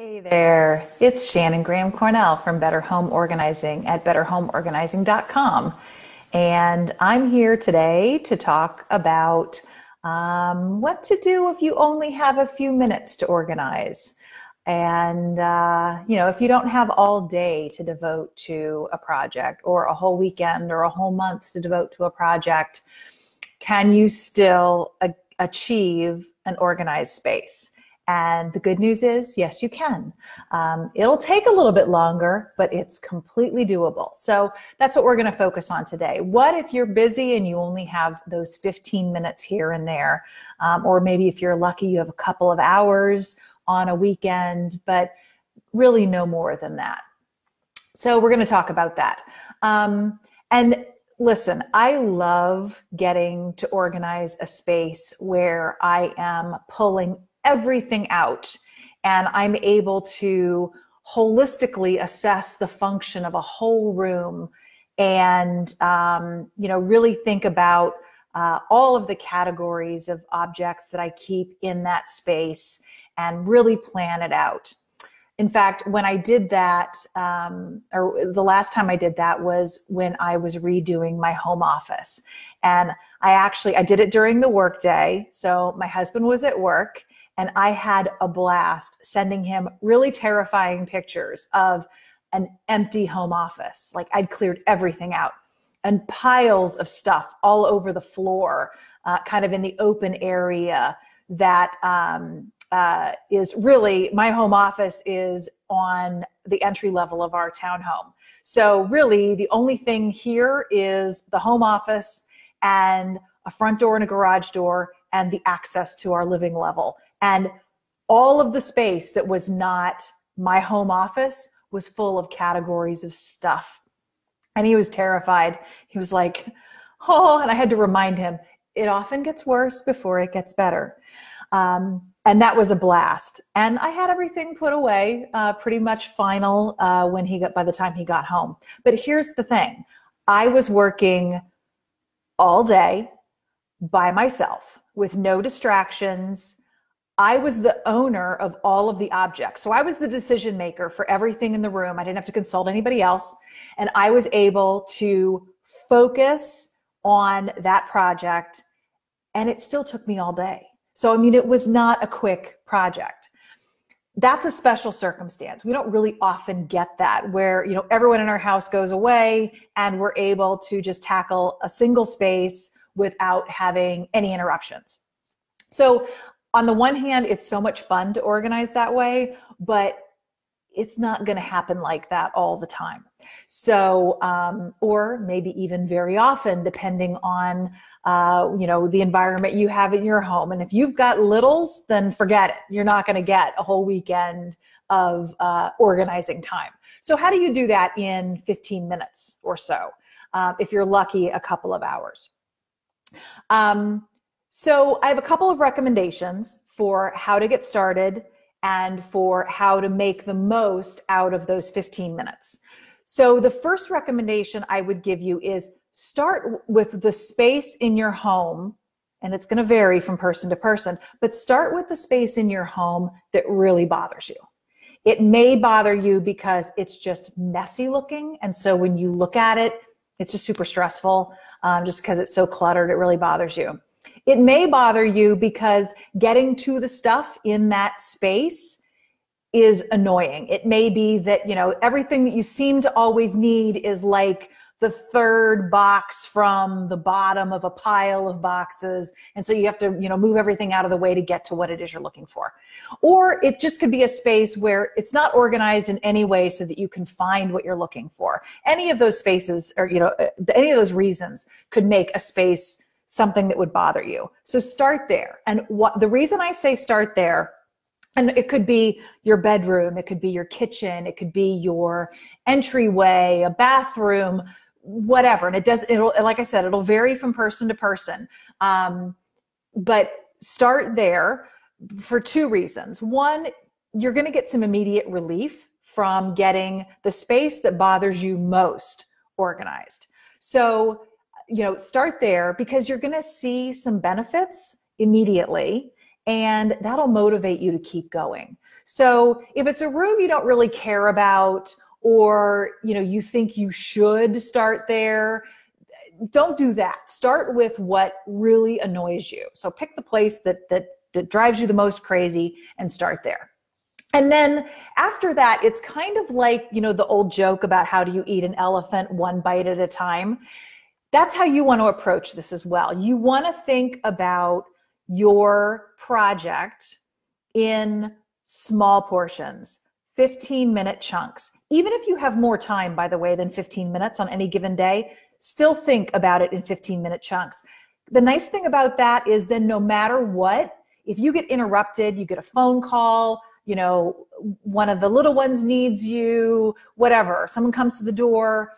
Hey there, it's Shannon Graham Cornell from Better Home Organizing at betterhomeorganizing.com. And I'm here today to talk about um, what to do if you only have a few minutes to organize. And, uh, you know, if you don't have all day to devote to a project or a whole weekend or a whole month to devote to a project, can you still a- achieve an organized space? And the good news is, yes, you can. Um, it'll take a little bit longer, but it's completely doable. So that's what we're going to focus on today. What if you're busy and you only have those 15 minutes here and there? Um, or maybe if you're lucky, you have a couple of hours on a weekend, but really no more than that. So we're going to talk about that. Um, and listen, I love getting to organize a space where I am pulling everything out and I'm able to holistically assess the function of a whole room and um, you know really think about uh, all of the categories of objects that I keep in that space and really plan it out. In fact, when I did that, um, or the last time I did that was when I was redoing my home office, and I actually I did it during the workday. So my husband was at work, and I had a blast sending him really terrifying pictures of an empty home office. Like I'd cleared everything out and piles of stuff all over the floor, uh, kind of in the open area that um, uh, is really my home office is on the entry level of our townhome. So, really, the only thing here is the home office and a front door and a garage door and the access to our living level. And all of the space that was not my home office was full of categories of stuff. And he was terrified. He was like, Oh, and I had to remind him, it often gets worse before it gets better. Um, and that was a blast. And I had everything put away, uh, pretty much final uh, when he got by the time he got home. But here's the thing: I was working all day by myself with no distractions, I was the owner of all of the objects. So I was the decision maker for everything in the room. I didn't have to consult anybody else. And I was able to focus on that project. And it still took me all day. So, I mean, it was not a quick project. That's a special circumstance. We don't really often get that where, you know, everyone in our house goes away and we're able to just tackle a single space without having any interruptions. So on the one hand, it's so much fun to organize that way, but it's not going to happen like that all the time. So, um, or maybe even very often, depending on, uh, you know, the environment you have in your home. And if you've got littles, then forget it. You're not going to get a whole weekend of uh, organizing time. So, how do you do that in 15 minutes or so? Uh, if you're lucky, a couple of hours. Um, so I have a couple of recommendations for how to get started and for how to make the most out of those 15 minutes. So the first recommendation I would give you is start with the space in your home and it's going to vary from person to person, but start with the space in your home that really bothers you. It may bother you because it's just messy looking. And so when you look at it, it's just super stressful um, just because it's so cluttered, it really bothers you. It may bother you because getting to the stuff in that space is annoying. It may be that, you know, everything that you seem to always need is like the third box from the bottom of a pile of boxes. And so you have to, you know, move everything out of the way to get to what it is you're looking for. Or it just could be a space where it's not organized in any way so that you can find what you're looking for. Any of those spaces or, you know, uh, any of those reasons could make a space something that would bother you. So start there. And what the reason I say start there and it could be your bedroom, it could be your kitchen, it could be your entryway, a bathroom, whatever. And it does, it'll, like I said, it'll vary from person to person. Um, but start there for two reasons. One, you're going to get some immediate relief from getting the space that bothers you most organized. So you know, start there because you're going to see some benefits immediately and that'll motivate you to keep going. So if it's a room you don't really care about or you know you think you should start there, don't do that. Start with what really annoys you. So pick the place that that that drives you the most crazy and start there. And then after that, it's kind of like, you know, the old joke about how do you eat an elephant one bite at a time. That's how you want to approach this as well. You want to think about your project in small portions, 15 minute chunks. Even if you have more time, by the way, than 15 minutes on any given day, still think about it in 15 minute chunks. The nice thing about that is then no matter what, if you get interrupted, you get a phone call, you know, one of the little ones needs you, whatever, someone comes to the door,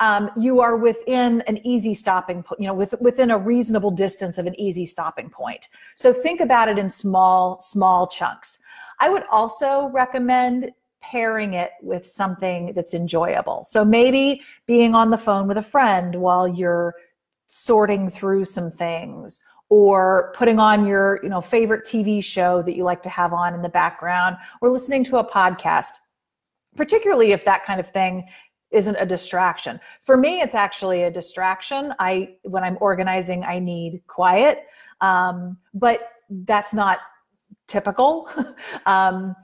um, you are within an easy stopping point, you know, with, within a reasonable distance of an easy stopping point. So think about it in small, small chunks. I would also recommend pairing it with something that's enjoyable. So maybe being on the phone with a friend while you're sorting through some things or putting on your you know favorite TV show that you like to have on in the background or listening to a podcast particularly if that kind of thing isn't a distraction. For me it's actually a distraction. I when i'm organizing i need quiet um, but that's not typical. Um,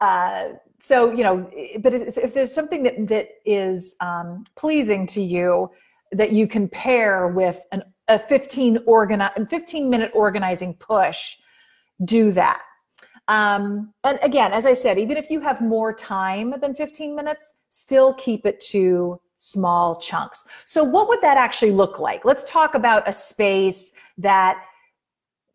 uh, so you know but if there's something that that is um, pleasing to you that you can pair with an a 15 organi- 15 minute organizing push, do that. Um, and again, as I said, even if you have more time than 15 minutes, still keep it to small chunks. So what would that actually look like? Let's talk about a space that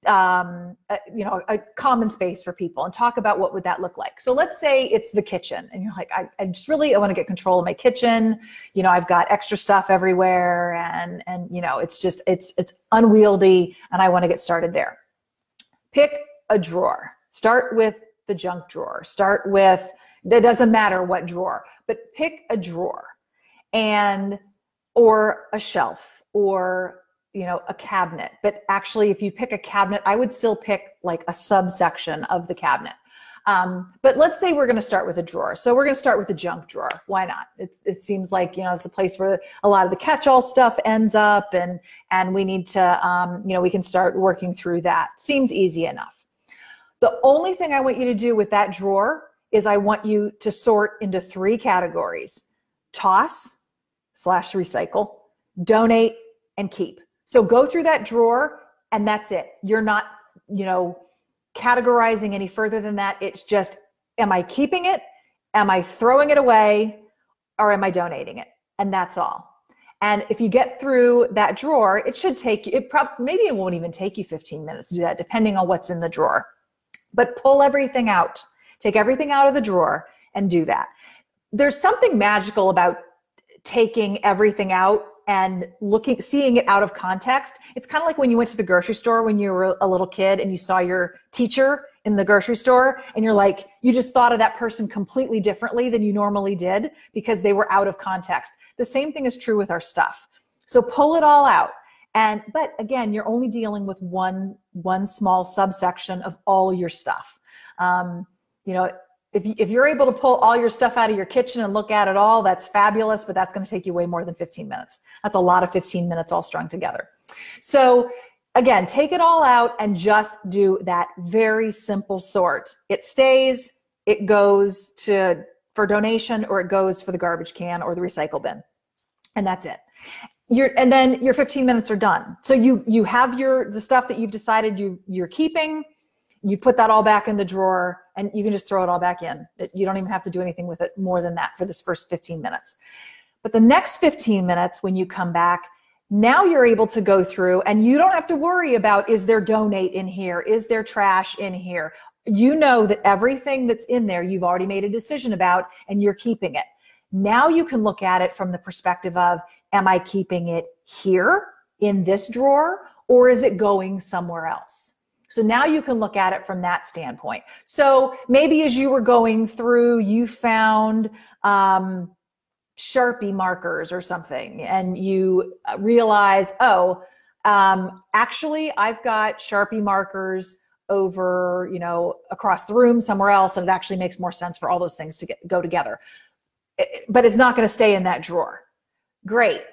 um, you know, a common space for people and talk about what would that look like. So let's say it's the kitchen and you're like, I, I just really, I want to get control of my kitchen. You know, I've got extra stuff everywhere and, and, you know, it's just, it's, it's unwieldy and I want to get started there. Pick a drawer. Start with the junk drawer. Start with, it doesn't matter what drawer, but pick a drawer and, or a shelf or you know a cabinet. But actually if you pick a cabinet i would still pick like a subsection of the cabinet. Um, but let's say we're going to start with a drawer. So we're going to start with the junk drawer. Why not? It, it seems like you know it's a place where a lot of the catch-all stuff ends up and and we need to um, you know we can start working through that. Seems easy enough. The only thing i want you to do with that drawer is i want you to sort into three categories toss slash recycle donate and keep so go through that drawer and that's it. You're not, you know, categorizing any further than that. It's just, am I keeping it? Am I throwing it away? Or am I donating it? And that's all. And if you get through that drawer, it should take you, it probably, maybe it won't even take you 15 minutes to do that, depending on what's in the drawer. But pull everything out, take everything out of the drawer and do that. There's something magical about taking everything out and looking seeing it out of context. It's kind of like when you went to the grocery store when you were a little kid and you saw your teacher in the grocery store and you're like you just thought of that person completely differently than you normally did because they were out of context. The same thing is true with our stuff. So pull it all out. And but again you're only dealing with one one small subsection of all your stuff. Um, you know if, if you're able to pull all your stuff out of your kitchen and look at it all, that's fabulous, but that's going to take you way more than 15 minutes. That's a lot of 15 minutes all strung together. So again, take it all out and just do that very simple sort. It stays, it goes to for donation or it goes for the garbage can or the recycle bin. And that's it. You're, and then your 15 minutes are done. So you you have your the stuff that you've decided you you're keeping you put that all back in the drawer and you can just throw it all back in. You don't even have to do anything with it more than that for this first 15 minutes. But the next 15 minutes, when you come back, now you're able to go through and you don't have to worry about is there donate in here? Is there trash in here? You know that everything that's in there you've already made a decision about and you're keeping it. Now you can look at it from the perspective of am I keeping it here in this drawer or is it going somewhere else? So now you can look at it from that standpoint. So maybe as you were going through, you found um, Sharpie markers or something, and you realize, oh, um, actually, I've got Sharpie markers over, you know, across the room somewhere else, and it actually makes more sense for all those things to get, go together. It, but it's not going to stay in that drawer. Great.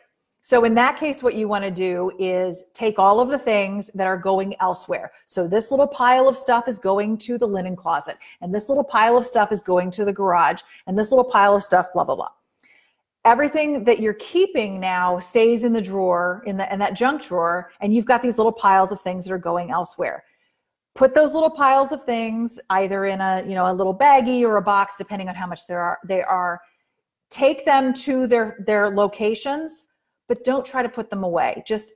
So in that case, what you want to do is take all of the things that are going elsewhere. So this little pile of stuff is going to the linen closet, and this little pile of stuff is going to the garage, and this little pile of stuff, blah, blah, blah. Everything that you're keeping now stays in the drawer in the in that junk drawer and you've got these little piles of things that are going elsewhere. Put those little piles of things either in a you know a little baggie or a box depending on how much there are they are. Take them to their their locations but don't try to put them away just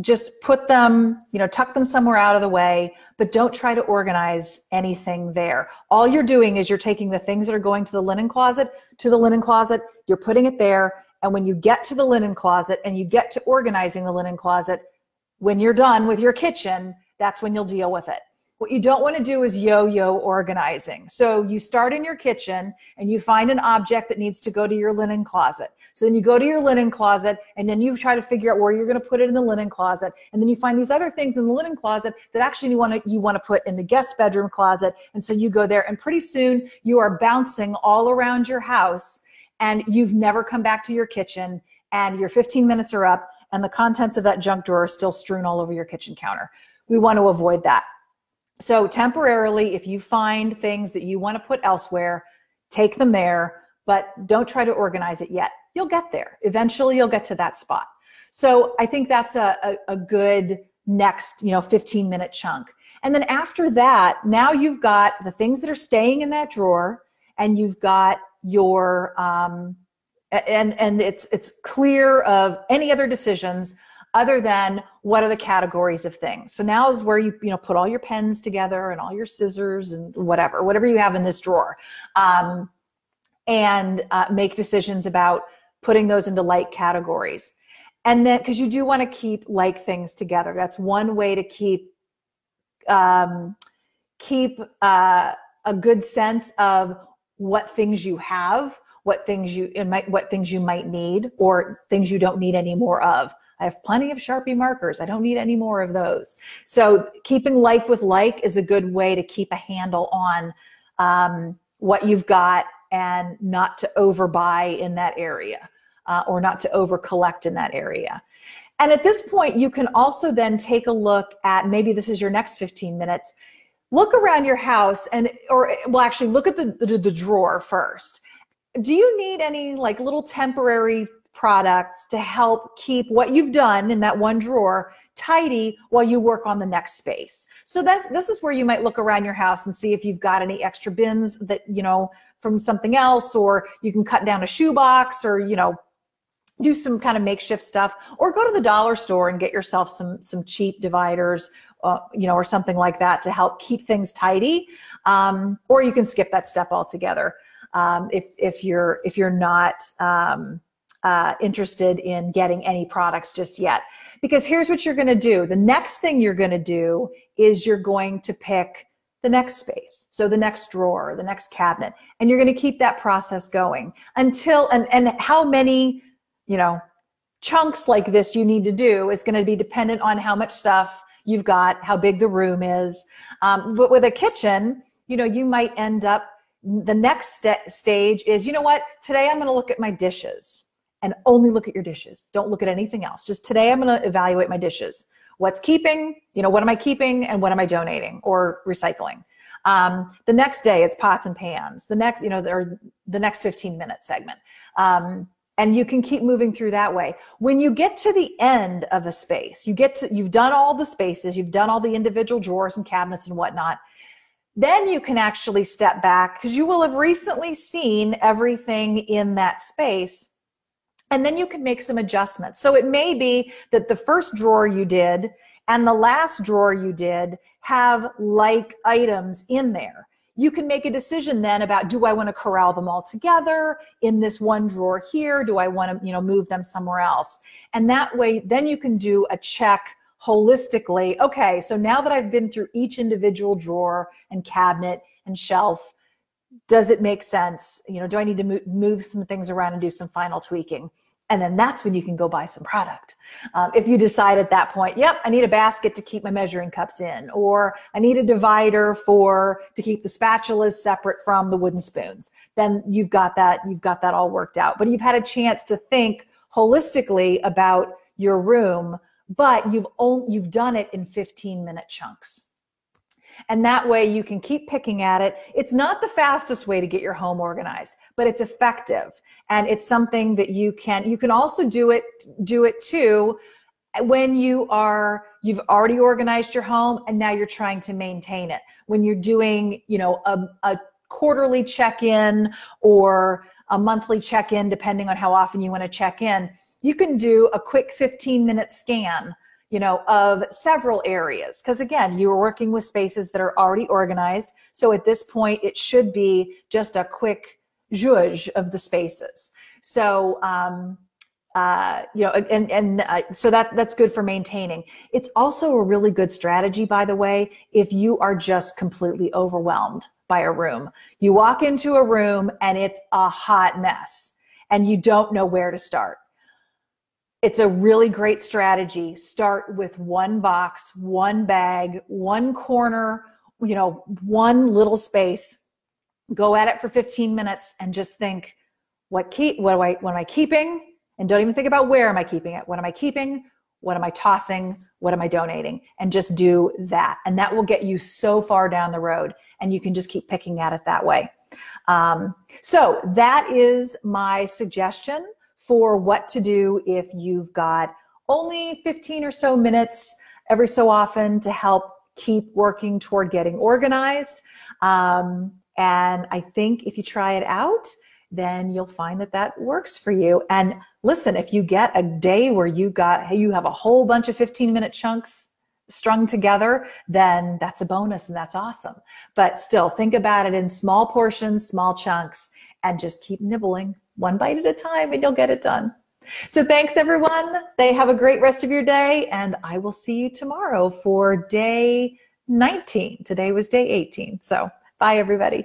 just put them, you know, tuck them somewhere out of the way, but don't try to organize anything there. All you're doing is you're taking the things that are going to the linen closet to the linen closet, you're putting it there. And when you get to the linen closet and you get to organizing the linen closet, when you're done with your kitchen, that's when you'll deal with it. What you don't want to do is yo-yo organizing. So you start in your kitchen and you find an object that needs to go to your linen closet. So then you go to your linen closet and then you try to figure out where you're going to put it in the linen closet. And then you find these other things in the linen closet that actually you want to, you want to put in the guest bedroom closet. And so you go there and pretty soon you are bouncing all around your house and you've never come back to your kitchen and your 15 minutes are up and the contents of that junk drawer are still strewn all over your kitchen counter. We want to avoid that. So temporarily, if you find things that you want to put elsewhere, take them there, but don't try to organize it yet. You'll get there. Eventually, you'll get to that spot. So I think that's a, a, a good next, you know, 15 minute chunk. And then after that, now you've got the things that are staying in that drawer and you've got your, um, and, and it's, it's clear of any other decisions other than what are the categories of things. So now is where you, you know, put all your pens together and all your scissors and whatever, whatever you have in this drawer. Um, and uh, make decisions about putting those into like categories. And then, because you do want to keep like things together. That's one way to keep um, keep uh, a good sense of what things you have, what things you might, what things you might need, or things you don't need any more of. I have plenty of Sharpie markers. I don't need any more of those. So keeping like with like is a good way to keep a handle on um, what you've got and not to overbuy in that area uh, or not to overcollect in that area. And at this point, you can also then take a look at maybe this is your next 15 minutes. Look around your house and, or well, actually look at the, the, the drawer first. Do you need any like little temporary products to help keep what you've done in that one drawer tidy while you work on the next space. So that's this is where you might look around your house and see if you've got any extra bins that, you know, from something else or you can cut down a shoebox or, you know, do some kind of makeshift stuff or go to the dollar store and get yourself some some cheap dividers uh, you know or something like that to help keep things tidy um, or you can skip that step altogether um, if if you're if you're not um, uh, interested in getting any products just yet. Because here's what you're going to do. The next thing you're going to do is you're going to pick the next space. So the next drawer, the next cabinet, and you're going to keep that process going until, and, and how many, you know, chunks like this you need to do is going to be dependent on how much stuff you've got, how big the room is. Um, but with a kitchen, you know, you might end up, the next st stage is, you know what, today I'm going to look at my dishes and only look at your dishes. Don't look at anything else. Just today, I'm going to evaluate my dishes. What's keeping? You know, what am I keeping and what am I donating or recycling? Um, the next day, it's pots and pans. The next, you know, or the next 15 minute segment. Um, and you can keep moving through that way. When you get to the end of a space, you get to, you've done all the spaces, you've done all the individual drawers and cabinets and whatnot. Then you can actually step back because you will have recently seen everything in that space and then you can make some adjustments. So it may be that the first drawer you did and the last drawer you did have like items in there. You can make a decision then about do I want to corral them all together in this one drawer here? Do I want to, you know, move them somewhere else? And that way, then you can do a check holistically. Okay, so now that I've been through each individual drawer and cabinet and shelf, does it make sense? You know, do I need to move, some things around and do some final tweaking? And then that's when you can go buy some product. Um, if you decide at that point, yep, I need a basket to keep my measuring cups in, or I need a divider for to keep the spatulas separate from the wooden spoons, then you've got that, you've got that all worked out. But you've had a chance to think holistically about your room, but you've only, you've done it in 15 minute chunks. And that way you can keep picking at it. It's not the fastest way to get your home organized, but it's effective. And it's something that you can, you can also do it, do it too when you are you've already organized your home and now you're trying to maintain it when you're doing you know a, a quarterly check-in or a monthly check-in depending on how often you want to check in you can do a quick 15 minute scan you know, of several areas. Because again, you are working with spaces that are already organized. So at this point, it should be just a quick zhuzh of the spaces. So, um, uh, you know, and and uh, so that that's good for maintaining. It's also a really good strategy, by the way, if you are just completely overwhelmed by a room. You walk into a room and it's a hot mess, and you don't know where to start it's a really great strategy. Start with one box, one bag, one corner, you know, one little space. Go at it for 15 minutes and just think, what keep what do I what am I keeping? And don't even think about where am I keeping it? What am I keeping? What am I tossing? What am I donating? And just do that. And that will get you so far down the road. And you can just keep picking at it that way. Um, so that is my suggestion for what to do if you've got only 15 or so minutes every so often to help keep working toward getting organized. Um, and I think if you try it out, then you'll find that that works for you. And listen, if you get a day where you got, hey, you have a whole bunch of 15 minute chunks strung together, then that's a bonus and that's awesome. But still think about it in small portions, small chunks, and just keep nibbling one bite at a time and you'll get it done. So thanks everyone. They have a great rest of your day and I will see you tomorrow for day 19. Today was day 18. So bye everybody.